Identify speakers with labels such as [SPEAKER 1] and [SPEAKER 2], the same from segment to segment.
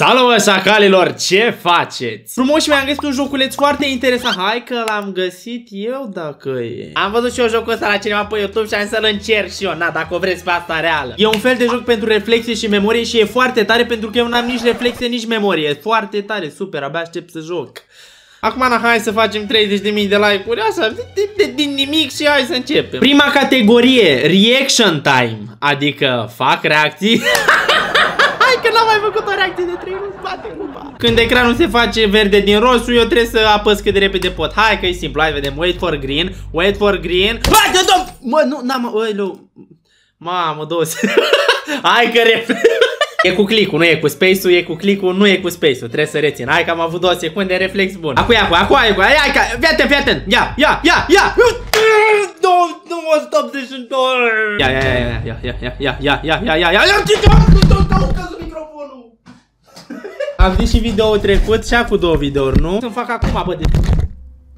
[SPEAKER 1] Salut, șacalilor! Ce faceți? Frumos și mi-am găsit un joculeț foarte interesant. Hai că l-am găsit eu dacă e. Am văzut și eu jocul ăsta la cineva pe YouTube și am să-l încerc și eu. Na, dacă o vreți pe asta reală. E un fel de joc pentru reflexe și memorie și e foarte tare pentru că eu n-am nici reflexe, nici memorie. E foarte tare, super, abia aștept să joc. Acum, na, hai să facem 30.000 de like-uri, așa, din nimic și hai să începem. Prima categorie, reaction time, adică fac reacții. că n-am mai făcut o reacție de 3 minute, bate lupa. Când ecranul se face verde din roșu, eu trebuie să apăs cât de repede pot. Hai că e simplu, hai vedem. Wait for green, wait for green. Bate, domn! Mă, nu, n-am, oi, lu. Mamă, dos. hai că repede. E cu click-ul, nu e cu space-ul, e cu click-ul, nu e cu space-ul. Trebuie să rețin. Hai că am avut 2 secunde reflex bun. Acu, acu, acu, acu, hai, hai, hai, fii atent, fii atent. Ia, ia, ia, ia. Nu, nu mă stop de sunt Ia, ia, ia, ia, ia, ia, ia, ia, ia, ia, ia, ia, ia, ia, ia, am zis și video trecut și cu două videouri, nu? Să-mi fac acum, bă, de...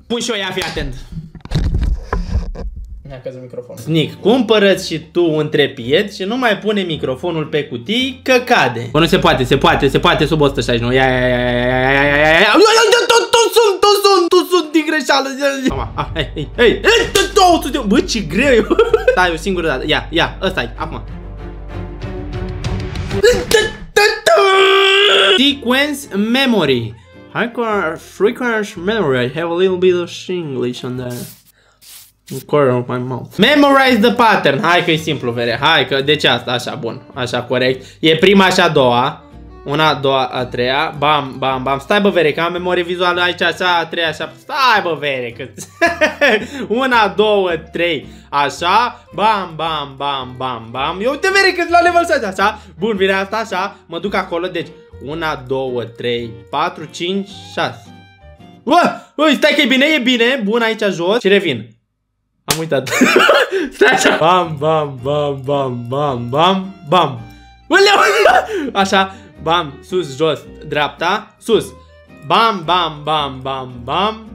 [SPEAKER 1] Pun și o ia, fii atent. Mi-a căzut microfonul. Snic, cumpărăți și tu un trepied și nu mai pune microfonul pe cutii că cade. Bă, nu se poate, se poate, se poate sub 169. Ia, ia, ia, ia, ia, ia, ia, ia, ia, ia, tu sunt, tu sunt, tu sunt din greșeală. Mama, hei, hei, hei, 200 Bă, ce greu e. Stai o singură dată. Ia, ia, ăsta-i, acum. Sequence memory. Frequency memory. I have a little bit of English on the corner of my mouth. Memorize the pattern. Hai că e simplu, vere. Hai că, deci asta, așa, bun. Așa, corect. E prima și a doua. Una, a doua, a treia, bam, bam, bam. Stai bă, vere, că am memorie vizuală aici, așa, a treia, așa. Stai bă, vere, că... Una, două, trei, așa, bam, bam, bam, bam, bam. Eu uite, vere, că la level 6, așa. Bun, vine asta, așa, mă duc acolo, deci... Una, două, trei, patru, cinci, șase. Ua, ui, stai că e bine, e bine. Bun, aici jos și revin. Am uitat. stai așa. Bam, bam, bam, bam, bam, bam, bam. Așa, bam, sus, jos, dreapta, sus. Bam, bam, bam, bam, bam.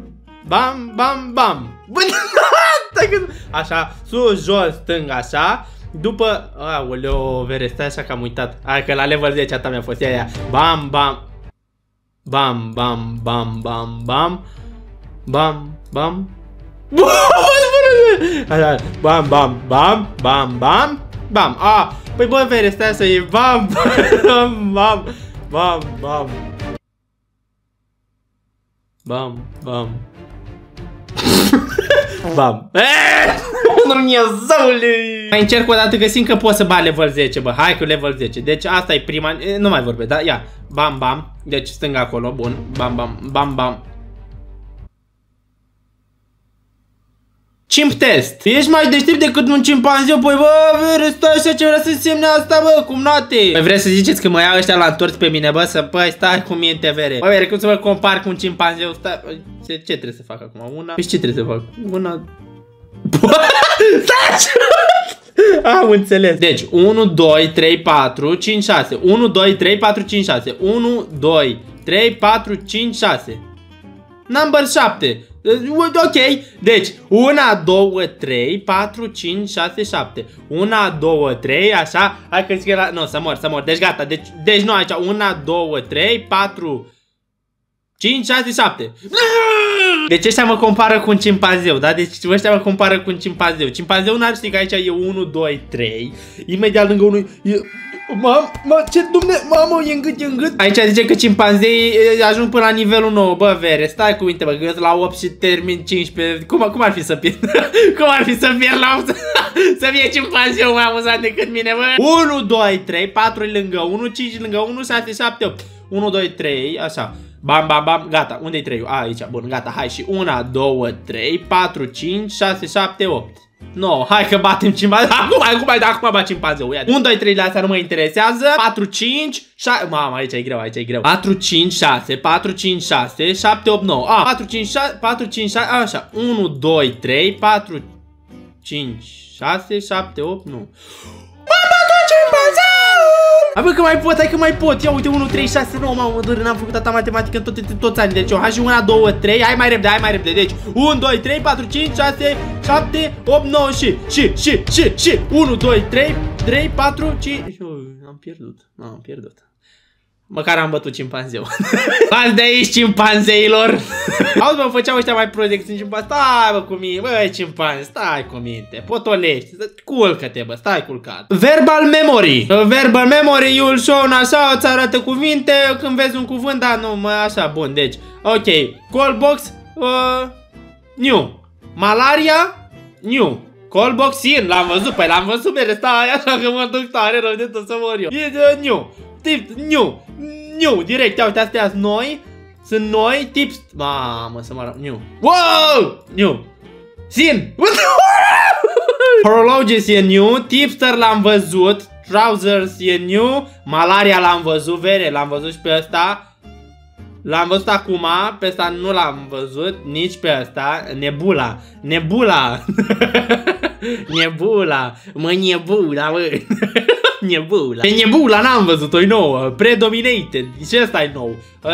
[SPEAKER 1] Bam, bam, bam. Așa, sus, jos, stâng, așa. După... Aoleo, vere, stai așa că am uitat. Hai că la level 10 ta mi-a fost aia. Bam, bam. Bam, bam, bam, bam, bam. Bam, bam. Așa, bam, bam, bam, bam, bam, bam. A, păi bă, vere, stai să e bam, bam, bam, bam, bam. Bam, bam. Bam. Dumnezeule! Mai încerc o dată că simt că pot să bat level 10, bă. Hai cu level 10. Deci asta e prima... Nu mai vorbesc, da? Ia. Bam, bam. Deci stânga acolo. Bun. Bam, bam. Bam, bam. Chimp test. Ești mai deștept decât un cimpanzeu, păi bă, vere, stai așa ce vrea să însemne asta, bă, cum nate. Păi vreți să ziceți că mă ia ăștia la întors pe mine, bă, să, păi, stai cu minte, vere. Bă, vere, cum să mă compar cu un cimpanzeu, stai, bă, ce, ce trebuie să fac acum? Una? Păi ce trebuie să fac? Una... Am înțeles. Deci, 1, 2, 3, 4, 5, 6. 1, 2, 3, 4, 5, 6. 1, 2, 3, 4, 5, 6. Number 7. Ok, deci 1, 2, 3, 4, 5, 6, 7 1, 2, 3, așa Hai că zic era, nu, să mor, să mor Deci gata, deci, deci nu aici 1, 2, 3, 4 5, 6, 7 Deci ăștia mă compară cu un cimpanzeu, da? Deci ăștia mă compară cu un cimpanzeu Cimpanzeu n-ar ști că aici e 1, 2, 3 Imediat lângă unul e Mamă, mă, ce dumne, mamă, e în gât, e în gât. Aici zice că cimpanzei ajung până la nivelul 9, bă, vere, stai cu minte, bă, că la 8 și termin 15, cum, cum ar fi să pierd? cum ar fi să pierd la 8? să fie cimpanzeu mai amuzant decât mine, bă? 1, 2, 3, 4 lângă 1, 5 lângă 1, 6, 7, 8. 1, 2, 3, așa. Bam, bam, bam, gata, unde-i 3 Aici, bun, gata, hai și 1, 2, 3, 4, 5, 6, 7, 8 No, hai că batem cimpanzeu. Acum, acum, acum bat cimpanzeu. 1, 2, 3 de astea nu mă interesează. 4, 5, 6. Mama, aici e greu, aici e greu. 4, 5, 6, 4, 5, 6, 7, 8, 9. A, 4, 5, 6, 4, 5, 6, așa. 1, 2, 3, 4, 5, 6, 7, 8, 9. Mama, tot cimpanzeu! Hai bă că mai pot, hai că mai pot. Ia uite 1, 3, 6, 9, mamă dor, n-am făcut atâta matematică în toate, toți anii. Deci eu hai și 1, 2, 3, hai mai repede, hai mai repede. Deci 1, 2, 3, 4, 5, 6, 7, 8, 9 și, și, și, și, și. 1, 2, 3, 3, 4, 5 Am pierdut, am pierdut Măcar am bătut cimpanzeu. Las de aici, cimpanzeilor! Auzi, mă, făceau ăștia mai prost decât cimpanze. Stai, bă, cu mine, bă, cimpanze, stai cu minte. Potolești, culcă-te, bă, stai culcat. Verbal memory. Verbal memory, you'll show așa, îți arată cuvinte când vezi un cuvânt, dar nu, mă, așa, bun, deci. Ok, call box, uh, new. Malaria, new. Callbox in, l-am văzut, păi l-am văzut mere, stai așa că mă duc tare rău de tot să mor eu. E de new, tip, new, new, direct, uite, astea sunt noi, sunt noi, tips, mamă, să mă arăt, new. Wow, new. Sin, Horologies e new, tipster l-am văzut, trousers e new, malaria l-am văzut, vere, l-am văzut și pe ăsta, L-am văzut acum, pe ăsta nu l-am văzut, nici pe ăsta. Nebula. Nebula. nebula. Mă, nebula, mă. Nebula. Pe nebula n-am văzut-o, e nouă. Predominated. Și ăsta e nou. Uh,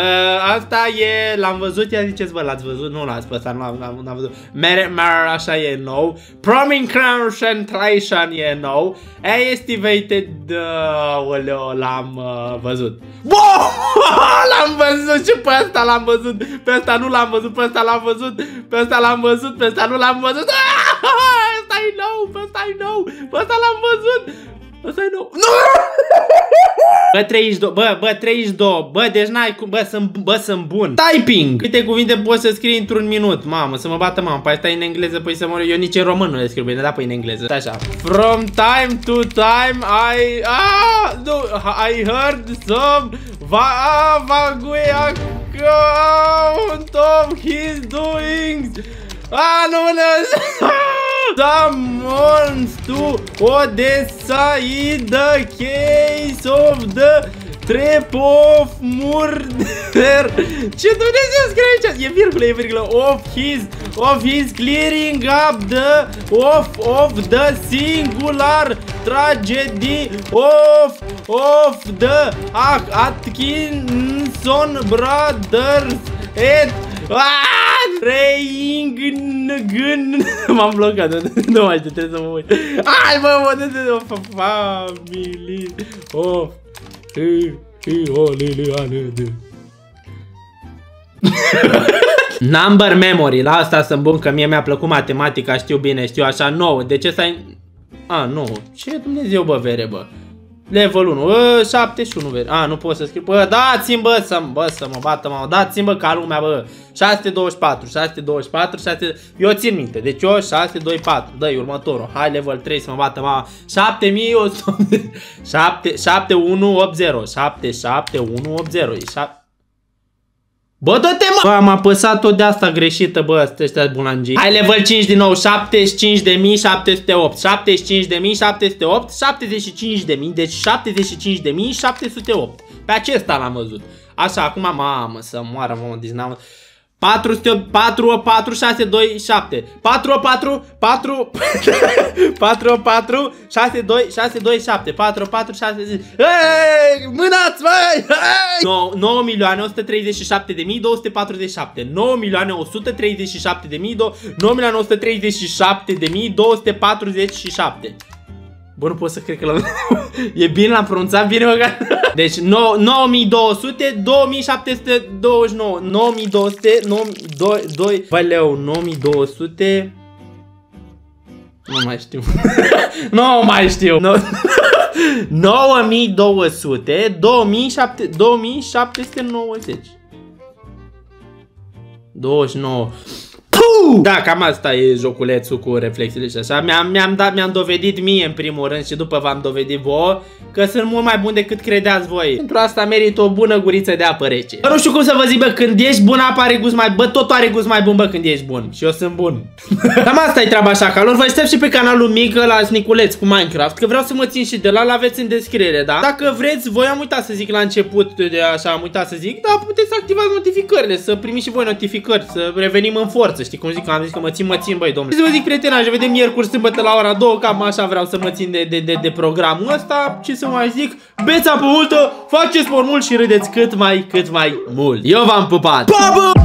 [SPEAKER 1] asta e, l-am văzut, ia ziceți, bă, l-ați văzut? Nu l-ați pe ăsta, nu l-am văzut. Mere, mer, așa e nou. Promin Concentration e nou. Estimated, uh, oleo, l-am uh, văzut. L-am văzut și pe ăsta l-am văzut. Pe ăsta nu l-am văzut, pe ăsta l-am văzut. Pe ăsta l-am văzut, pe ăsta nu l-am văzut. Ăsta e nou, pe ăsta e nou. Pe ăsta l-am văzut. Ăsta e nou. Nu! Bă, 32, bă, bă, 32, bă, deci n-ai cum, bă, sunt, bă, sunt bun. Typing! Câte cuvinte poți să scrii într-un minut? Mamă, să mă bată mamă, păi stai în engleză, păi să mă Eu nici în român nu le scriu bine, da, păi în engleză. Așa. From time to time, I, ah, no, I heard some, va, ah, vaguea account of his doings. Ah, nu, nu, Someone to Odessa in the case of the Trap of murder. Ce Dumnezeu scrie aici? E virgulă, e virgulă. Of his, of his clearing up the Of, of the singular tragedy Of, of the Atkinson brothers. Et Praying gân M-am blocat, nu mai știu, trebuie să mă uit. Hai mă, mă, de de Familie Of Hi, hi, o, liliane de. Number memory, la asta sunt bun că mie mi-a plăcut matematica, știu bine, știu așa, 9, de ce să ai... A, 9, ce Dumnezeu bă, vere bă Level 1, bă, 71 veri. A, nu pot să scriu. Bă, dați-mi, bă, să, bă, să mă bată, mă. Dați-mi, bă, ca lumea, bă. 624, 624, 6... Eu țin minte. Deci eu 624. Dă-i următorul. Hai, level 3 să mă bată, mă. 7180. 7180. 7780. 7... Bă, dă-te mă! Bă, am apăsat-o de asta greșită, bă, ăștia bulangii. Hai level 5 din nou, 75.708, 75.708, 75.000, deci 75.708. Pe acesta l-am văzut. Așa, acum, mamă, să moară, mamă, deci n-am... 4, 4, 4, 6, 2, 7 4, 4, 4 4, 4, 6, 2, 6, 2, 7 4, 4, 6, 10 Hei, mânați, măi! 9 milioane 137 de mii 247 9 milioane 137 de mii 9 milioane 137 de mii 247 Bă, nu pot să cred că l-am... e bine, l-am pronunțat bine, măcar. Deci, 9200, 2729, 9200, 9200, bă, leu, 9200... Nu mai știu. nu mai știu. 9200, 2790. 29. Da, cam asta e joculețul cu reflexiile și așa. Mi-am mi -am dat, mi-am dovedit mie în primul rând și după v-am dovedit vouă că sunt mult mai bun decât credeați voi. Pentru asta merit o bună guriță de apă rece. Bă, nu știu cum să vă zic, bă, când ești bun, apa are gust mai... Bă, tot are gust mai bun, bă, când ești bun. Și eu sunt bun. Cam asta e treaba așa, calor. Vă aștept și pe canalul mic la Sniculeț cu Minecraft, că vreau să mă țin și de la, l-aveți în descriere, da? Dacă vreți, voi am uitat să zic la început de așa, am uitat să zic, da, puteți să activați notificările, să primiți și voi notificări, să revenim în forță, știi cum zic, am zis că mă țin, mă țin, băi, domnule. Să vă zic, prietena, ne vedem miercuri, sâmbătă la ora 2, cam așa vreau să mă țin de, de, de, de programul ăsta. Ce să mai zic? Beți apă multă, faceți sport mult și râdeți cât mai, cât mai mult. Eu v-am pupat! Pa, bă!